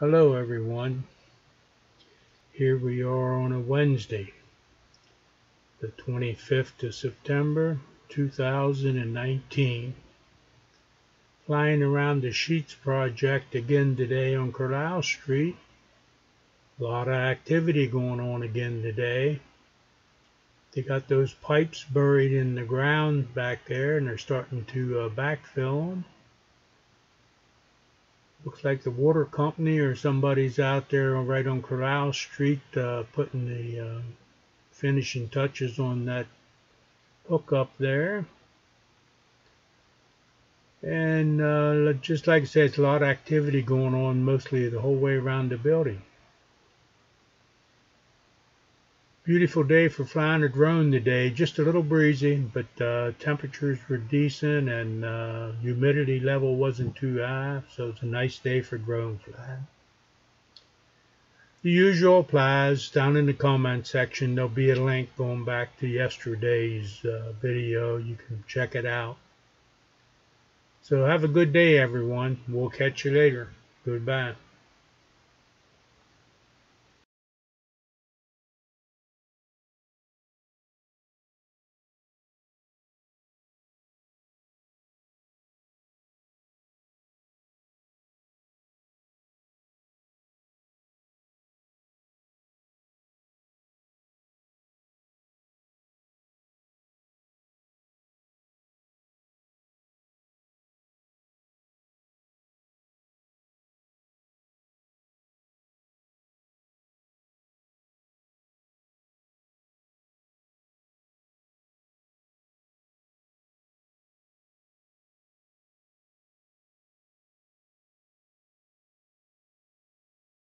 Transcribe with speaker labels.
Speaker 1: Hello everyone. Here we are on a Wednesday, the 25th of September 2019. Flying around the Sheetz project again today on Carlisle Street. A lot of activity going on again today. They got those pipes buried in the ground back there and they're starting to uh, backfill them. Looks like the water company or somebody's out there right on Corral Street uh, putting the uh, finishing touches on that hookup there. And uh, just like I said, it's a lot of activity going on mostly the whole way around the building. Beautiful day for flying a drone today. Just a little breezy, but uh, temperatures were decent and uh, humidity level wasn't too high, so it's a nice day for drone flying. The usual applies down in the comment section. There'll be a link going back to yesterday's uh, video. You can check it out. So have a good day, everyone. We'll catch you later. Goodbye.